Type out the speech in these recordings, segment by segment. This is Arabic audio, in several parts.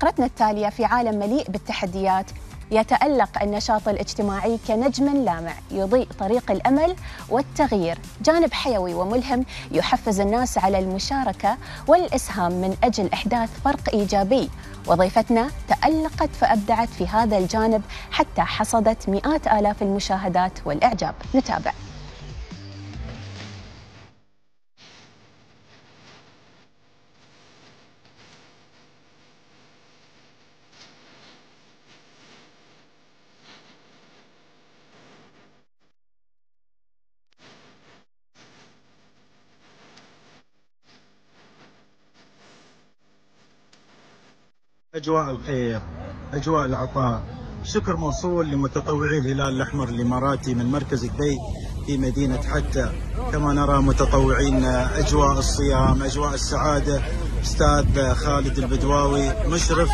فقرتنا التالية في عالم مليء بالتحديات يتألق النشاط الاجتماعي كنجم لامع يضيء طريق الأمل والتغيير. جانب حيوي وملهم يحفز الناس على المشاركة والإسهام من أجل إحداث فرق إيجابي. وضيفتنا تألقت فأبدعت في هذا الجانب حتى حصدت مئات آلاف المشاهدات والإعجاب. نتابع. أجواء الخير أجواء العطاء. شكر موصول لمتطوعي الهلال الأحمر الإماراتي من مركز دبي في مدينة حتى. كما نرى متطوعين أجواء الصيام أجواء السعادة. أستاذ خالد البدواوي مشرف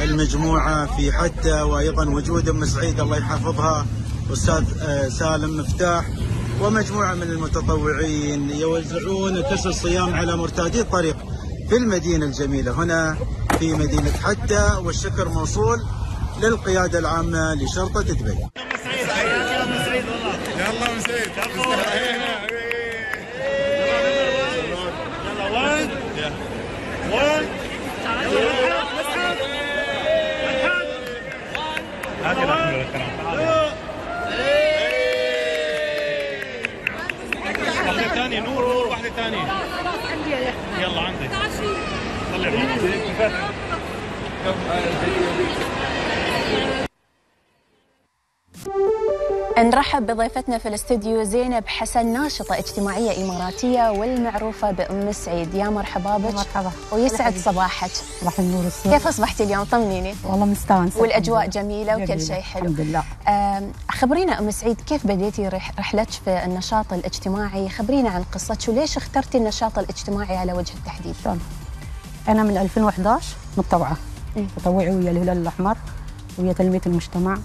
المجموعة في حتى وأيضا وجود أم سعيد الله يحفظها أستاذ سالم مفتاح ومجموعة من المتطوعين يوزعون كأس الصيام على مرتادي الطريق. في المدينة الجميلة هنا في مدينة حتى والشكر موصول للقيادة العامة لشرطة دبي يلا مسعيد واحدة ثانية ثانية يلا عندك. طلع نرحب بضيفتنا في الاستديو زينب حسن ناشطة اجتماعية إماراتية والمعروفة بأم سعيد. يا مرحبا بك. مرحبا. ويسعد صباحك. صباح النور والسرور كيف أصبحتي اليوم؟ طمنيني. والله مستانسة. والأجواء لله. جميلة وكل جميلة. شيء حلو. الحمد لله. خبرينا أم سعيد كيف بديتي رح- رحلتك في النشاط الاجتماعي؟ خبرينا عن قصتك وليش اخترتي النشاط الاجتماعي على وجه التحديد؟ شلون أنا من 2011 متطوعة. مم. متطوعة ويا الهلال الأحمر ويا تنمية المجتمع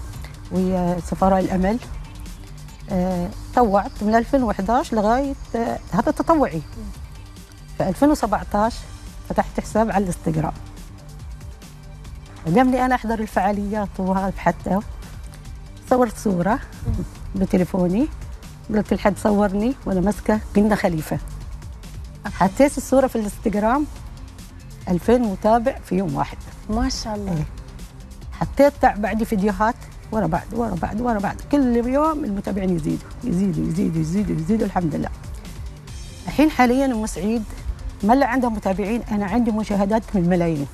ويا سفراء الأمل آه، تطوعت من 2011 لغاية آه، هذا تطوعي. في 2017 فتحت حساب على الإنستغرام. عجبني أنا أحضر الفعاليات وهذا حتى صورت صورة بتليفوني. قلت لحد صورني وأنا ماسكة قلنا خليفة. حطيت الصورة في الإنستغرام 2000 متابع في يوم واحد. ما شاء الله. إيه. حطيت تع- بعد فيديوهات. ورا بعض ورا بعض ورا بعض. كل يوم المتابعين يزيدوا يزيدوا يزيدوا يزيدوا يزيدوا الحمد لله. الحين حاليا أم سعيد ما إلا عندها متابعين أنا عندي مشاهدات من الملايين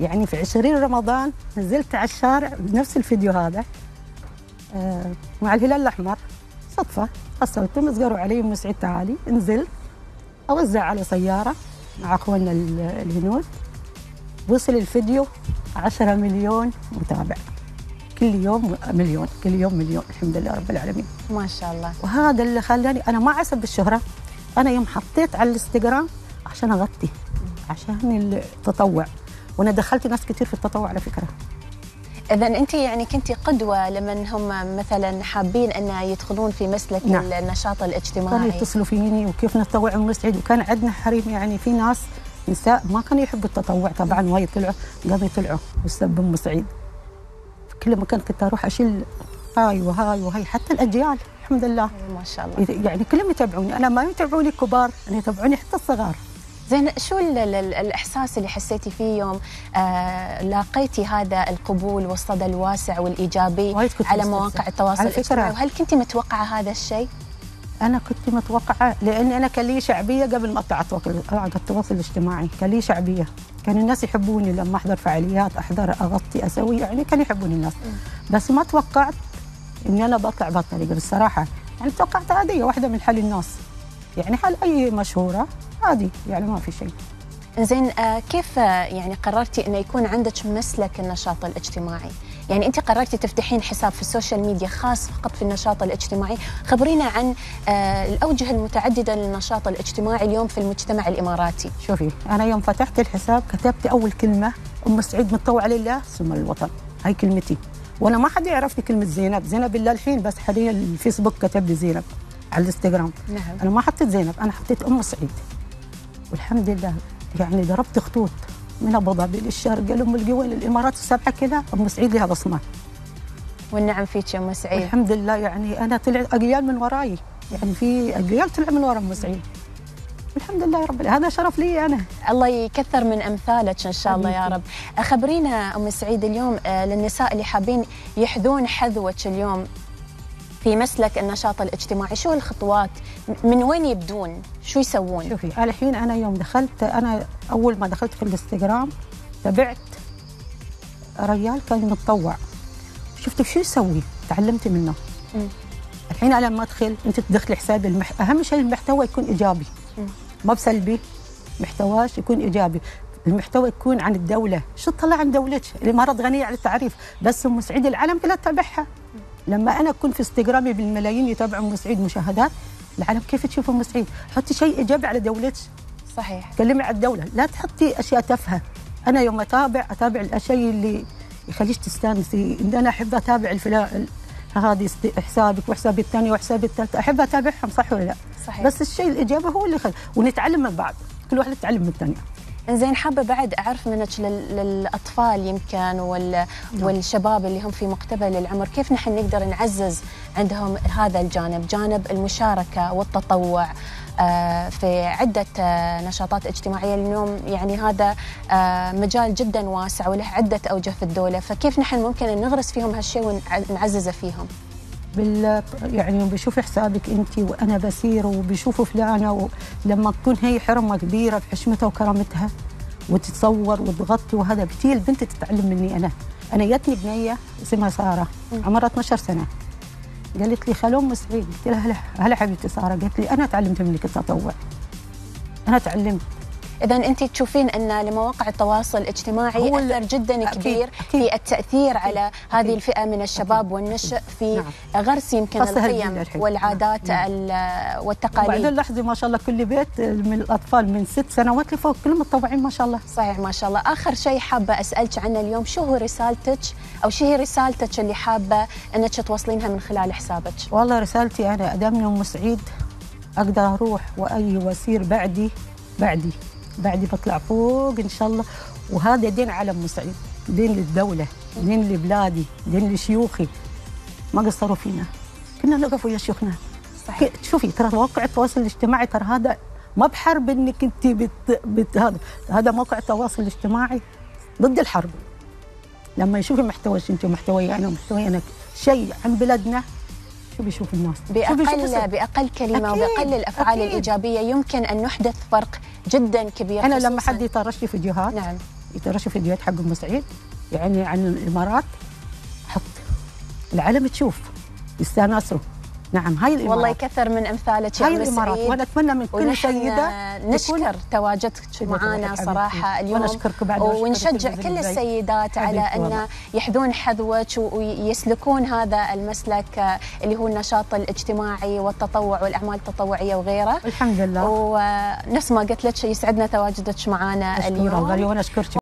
يعني في 20 رمضان نزلت على الشارع بنفس الفيديو هذا آه مع الهلال الأحمر. صدفة حصلتهم صقروا علي أم سعيد تعالي. نزلت أوزع على سيارة مع أخواننا ال- الهنود. وصل الفيديو 10 مليون متابع. كل يوم مليون كل يوم مليون الحمد لله رب العالمين. ما شاء الله. وهذا اللي خلاني أنا ما عسب الشهره أنا يوم حطيت على الانستغرام عشان أغطي عشان التطوع. وأنا دخلت ناس كثير في التطوع على فكرة. إذا أنت يعني كنت قدوة لمن هم مثلا حابين أن يدخلون في مسلك نعم. النشاط كانوا الاجتماعي يتصلوا فيني وكيف نتطوع ام سعيد. وكان عندنا حريم يعني في ناس نساء ما كانوا يحبوا التطوع طبعا وهي طلعوا قاموا يطلعوا. وسب ام سعيد. كل مكان كنت أروح أشيل هاي وهاي وهاي حتى الأجيال الحمد لله ما شاء الله يعني كلهم يتابعوني أنا ما يتابعوني الكبار أنا يتابعوني حتى الصغار زين شو ال- ال- ال- الإحساس اللي حسيتي فيه يوم آه لاقيتي هذا القبول والصدى الواسع كنت على. مواقع التواصل. الاجتماعي وهل كنت متوقعة هذا الشيء؟ أنا كنت متوقعة لأني أنا كان لي شعبية قبل ما أطلع على التواصل الاجتماعي كان لي شعبية كان الناس يحبوني لما أحضر فعاليات أحضر أغطي أسوي يعني كانوا يحبوني الناس. بس ما توقعت إني أنا بطلع بهالطريقه بالصراحه يعني توقعت عادية واحدة من حال الناس. يعني حال أي مشهورة عادي يعني ما في شيء. زين آه كيف آه يعني قررتي إنه يكون عندك مسلك النشاط الاجتماعي؟ يعني انت قررتي تفتحين حساب في ال social media خاص فقط في النشاط الاجتماعي، خبرينا عن آه الاوجه المتعددة للنشاط الاجتماعي اليوم في المجتمع الإماراتي. شوفي أنا يوم فتحت الحساب كتبت أول كلمة أم سعيد متطوعة لله ثم الوطن. هاي كلمتي. وأنا ما حد يعرفني كلمة زينب. زينب إلا الحين بس حاليا الفيسبوك كتب لي زينب على الإنستغرام. نعم. أنا ما حطيت زينب أنا حطيت أم سعيد. والحمد لله. يعني ضربت خطوط من أبو ظبي للشرق لأم القوين للإمارات السبعه كذا. أم سعيد لها بصمة. والنعم فيك يا أم سعيد. الحمد لله يعني أنا طلع اجيال من وراي. يعني في اجيال طلع من ورا أم سعيد. الحمد لله رب هذا شرف لي أنا. الله يكثر من أمثالك إن شاء الله يا رب. خبرينا أم سعيد اليوم آه، للنساء اللي حابين يحذون حذوك اليوم. في مسلك النشاط الاجتماعي. شو الخطوات من وين يبدون؟ شو يسوون؟ شوفي الحين أنا يوم دخلت أنا أول ما دخلت في الانستغرام تابعت رجال كان متطوع. شفت شو يسوي؟ تعلمت منه. الحين أنا لما أدخل أنت تدخلي حساب المح... أهم شيء المحتوى يكون إيجابي. ما بسلبي محتواش يكون إيجابي. المحتوى يكون عن الدولة. شو طلع عن دولتك الإمارات غنية عن التعريف بس أم سعيد العالم كلها تتابعها. لما أنا أكون في انستغرامي بالملايين يتابعوا أم سعيد مشاهدات العالم كيف تشوف أم سعيد؟ حطي شيء إيجابي على دولتك. صحيح. تكلمي عن الدولة. لا تحطي أشياء تافهة. أنا يوم اتابع أتابع الأشياء اللي يخليش تستانسي إن أنا أحب أتابع الفلا هذه حسابك وحسابي الثاني وحسابي الثالث. أحب أتابعهم صح ولا لا؟ صحيح. بس الشيء الاجابه هو اللي خل... ونتعلم من بعض. كل واحد يتعلم من الثانية. زين حابة بعد أعرف منك لل- للأطفال يمكن وال... والشباب اللي هم في مقتبل العمر كيف نحن نقدر نعزز عندهم هذا الجانب؟ جانب المشاركة والتطوع آه، في عدة آه، نشاطات اجتماعية. اليوم يعني هذا آه، مجال جدا واسع وله عدة أوجه في الدولة. فكيف نحن ممكن نغرس فيهم هالشيء ونعززه فيهم؟ بال يعني بيشوفوا حسابك انت وأنا بسير وبيشوفوا فلانة و... لما تكون هي حرمة كبيرة بحشمتها وكرامتها وتتصور وتغطي وهذا بتيجي البنت تتعلم مني أنا. أنا جتني بنية اسمها سارة عمرها 12 سنة. قالت لي خلو ام سعيد قلت لها هلا هلا حبيبتي سارة. قالت لي أنا تعلمت منك التطوع. أنا تعلمت. إذا أنت تشوفين أن لمواقع التواصل الاجتماعي هو أثر جدا أكيد، كبير أكيد. في التأثير على هذه. الفئة من الشباب والنشء في نعم. غرس يمكن القيم الحين. والعادات نعم. ال- وبعدين والتقاليد لاحظي ما شاء الله كل بيت من الأطفال من ست سنوات لفوق كلهم متطوعين ما شاء الله صحيح ما شاء الله آخر شيء حابة أسألك عنه اليوم شو هو رسالتك أو شو هي رسالتك اللي حابة أنك توصلينها من خلال حسابك والله رسالتي أنا ادامني ام سعيد أقدر أروح وأي واسير بعدي بعدي بعدي بطلع فوق إن شاء الله. وهذا دين على ام سعيد دين للدولة دين لبلادي دين لشيوخي. ما قصروا فينا. كنا نقف ويا شيوخنا. صحيح. شوفي ترى مواقع التواصل الاجتماعي ترى هذا ما بحرب إنك أنت بت... بت... هذا هذا موقع التواصل الاجتماعي ضد الحرب. لما يشوفي محتواك انت ومحتوي أنا ومحتوي أنا شيء عن بلدنا. شو بيشوف الناس؟ بأقل بأقل كلمة أكيد، وبأقل الأفعال أكيد. الإيجابية يمكن أن نحدث فرق جدا كبير أنا لما حد يطرش لي فيديوهات نعم. يطرش فيديوهات حق أم سعيد يعني عن الإمارات حط. العالم تشوف يستانسوا. نعم هاي الإمارات. والله يكثر من أمثالك يا هاي ام الإمارات وأنا اتمنى من كل سيده نشكر تواجدك معنا. صراحة اليوم. وأنا أشكرك بعد ونشجع كل. السيدات على أن. يحذون حذوك ويسلكون هذا المسلك اللي هو النشاط الاجتماعي والتطوع والأعمال التطوعية وغيره. الحمد لله. ونفس ما قلت لك يسعدنا تواجدك معنا اليوم. وأنا أشكرك.